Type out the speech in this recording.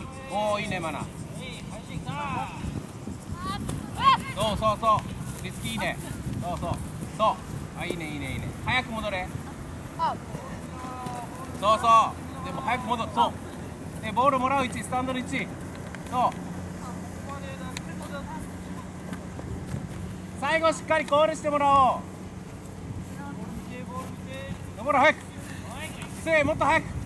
ル。おおいいねマナそうそうそう。リスキーいいねそうそう。そう。あいいねいいねいいね。早く戻れ。そうそう。でも早く戻る。そう。でボールもらう位置スタンドの位置。そう。最後しっかりコールしてもらおう。登る早く。せいもっと早く。